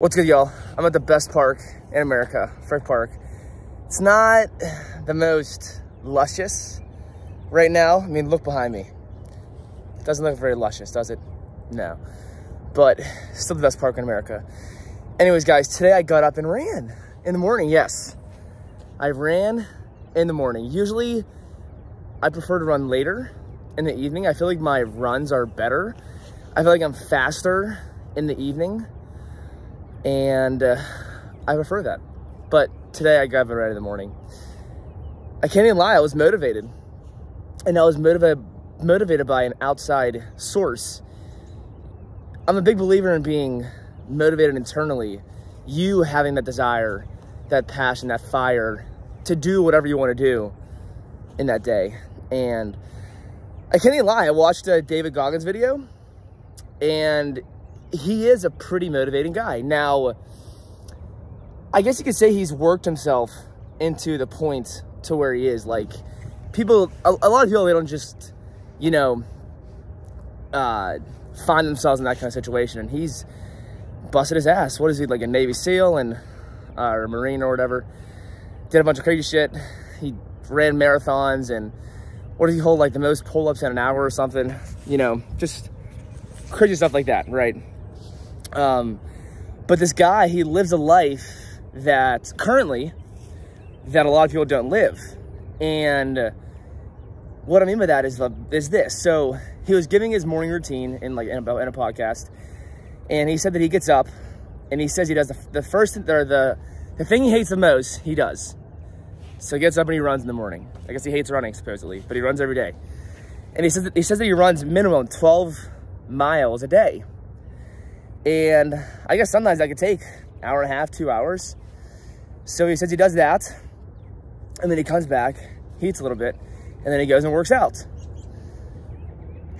What's good, y'all? I'm at the best park in America, Frick Park. It's not the most luscious right now. I mean, look behind me. It doesn't look very luscious, does it? No. But still the best park in America. Anyways, guys, today I got up and ran in the morning. Yes, I ran in the morning. Usually, I prefer to run later in the evening. I feel like my runs are better. I feel like I'm faster in the evening and uh, I prefer that. But today I got up right in the morning. I can't even lie, I was motivated. And I was motivated motivated by an outside source. I'm a big believer in being motivated internally. You having that desire, that passion, that fire to do whatever you want to do in that day. And I can't even lie, I watched a David Goggins video and he is a pretty motivating guy. Now, I guess you could say he's worked himself into the point to where he is. Like, people, a, a lot of people, they don't just, you know, uh, find themselves in that kind of situation. And he's busted his ass. What is he, like a Navy SEAL and, uh, or Marine or whatever? Did a bunch of crazy shit. He ran marathons and what does he hold, like the most pull-ups in an hour or something? You know, just crazy stuff like that, right? Um, but this guy, he lives a life that currently that a lot of people don't live. And what I mean by that is, the, is this. So he was giving his morning routine in like in a, in a podcast, and he said that he gets up and he says he does the, the first or the the thing he hates the most, he does. So he gets up and he runs in the morning. I guess he hates running supposedly, but he runs every day. And he says that, he says that he runs minimum 12 miles a day. And I guess sometimes that could take hour and a half, two hours. So he says he does that. And then he comes back, eats a little bit, and then he goes and works out.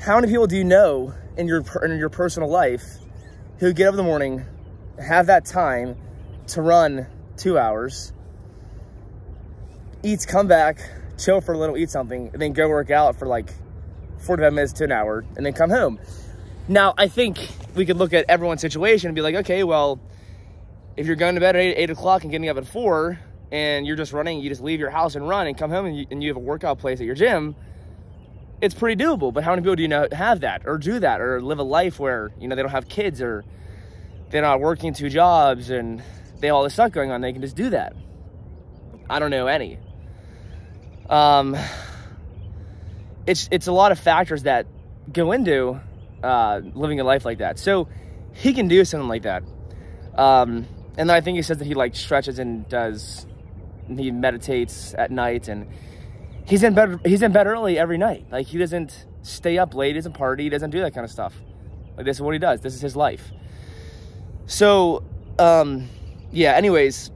How many people do you know in your, in your personal life who get up in the morning, have that time to run two hours, eats, come back, chill for a little, eat something, and then go work out for like 45 minutes to an hour, and then come home? Now, I think we could look at everyone's situation and be like, okay, well, if you're going to bed at 8, 8 o'clock and getting up at 4 and you're just running, you just leave your house and run and come home and you, and you have a workout place at your gym, it's pretty doable. But how many people do you know have that or do that or live a life where, you know, they don't have kids or they're not working two jobs and they all this stuff going on. They can just do that. I don't know any. Um, it's, it's a lot of factors that go into uh, living a life like that. So he can do something like that. Um, and then I think he says that he like stretches and does, he meditates at night and he's in bed, he's in bed early every night. Like he doesn't stay up late, he doesn't party, he doesn't do that kind of stuff. Like this is what he does. This is his life. So, um, yeah, anyways,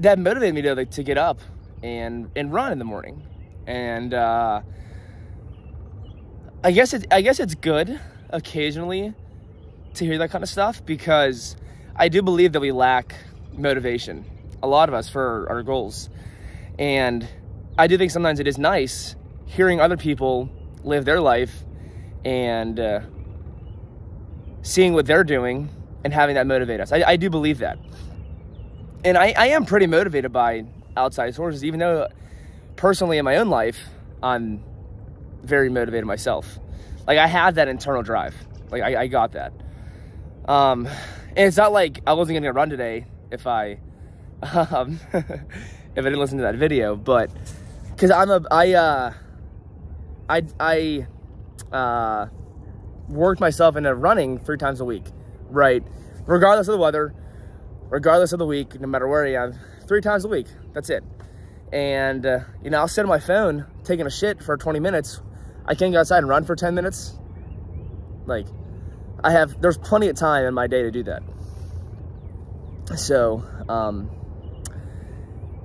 that motivated me to, like, to get up and, and run in the morning. And, uh, I guess it, I guess it's good occasionally to hear that kind of stuff because I do believe that we lack motivation, a lot of us for our goals. And I do think sometimes it is nice hearing other people live their life and uh, seeing what they're doing and having that motivate us. I, I do believe that. And I, I am pretty motivated by outside sources, even though personally in my own life, I'm very motivated myself. Like I have that internal drive. Like I, I got that. Um, and it's not like I wasn't gonna run today if I, um, if I didn't listen to that video, but because I'm a, I, uh, I, I, uh, worked myself into running three times a week, right? Regardless of the weather, regardless of the week, no matter where I am, three times a week. That's it. And, uh, you know, I'll sit on my phone taking a shit for 20 minutes I can't go outside and run for 10 minutes. Like, I have, there's plenty of time in my day to do that. So, um,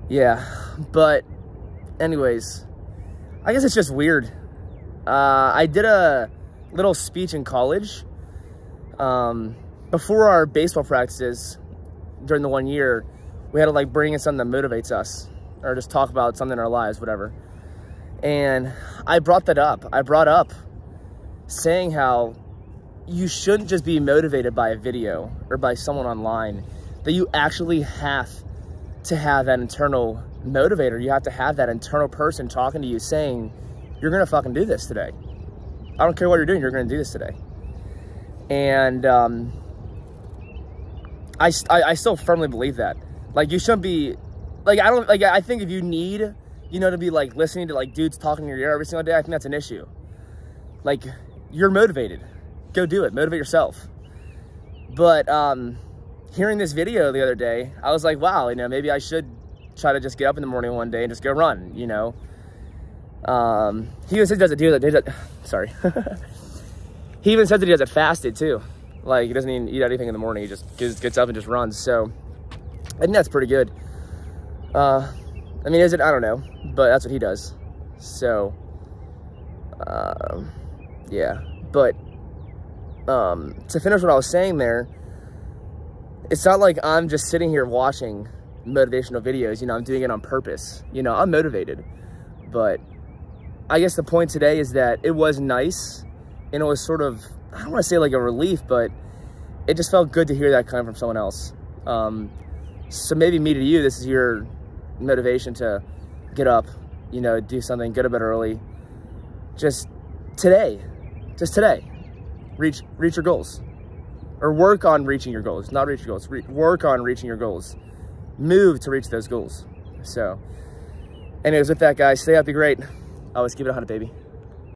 yeah, but anyways, I guess it's just weird. Uh, I did a little speech in college um, before our baseball practices during the one year. We had to like bring in something that motivates us or just talk about something in our lives, whatever. And I brought that up. I brought up saying how you shouldn't just be motivated by a video or by someone online, that you actually have to have that internal motivator. You have to have that internal person talking to you saying, you're gonna fucking do this today. I don't care what you're doing, you're gonna do this today. And um, I, I, I still firmly believe that. Like you shouldn't be, like I don't, like I think if you need, you know, to be like listening to like dudes talking in your ear every single day, I think that's an issue. Like you're motivated, go do it, motivate yourself. But um, hearing this video the other day, I was like, wow, you know, maybe I should try to just get up in the morning one day and just go run, you know. Um, he even says he does it, do that. Sorry. he even says that he does it fasted too. Like he doesn't even eat anything in the morning. He just gets, gets up and just runs. So I think that's pretty good. Uh, I mean, is it? I don't know, but that's what he does. So, um, yeah. But um, to finish what I was saying there, it's not like I'm just sitting here watching motivational videos. You know, I'm doing it on purpose. You know, I'm motivated. But I guess the point today is that it was nice and it was sort of, I don't want to say like a relief, but it just felt good to hear that coming from someone else. Um, so maybe me to you, this is your motivation to get up, you know, do something, get to early. Just today, just today, reach reach your goals, or work on reaching your goals. Not reach your goals. Re work on reaching your goals. Move to reach those goals. So, anyways, with that, guys, stay up, be great. Always keep it 100, baby.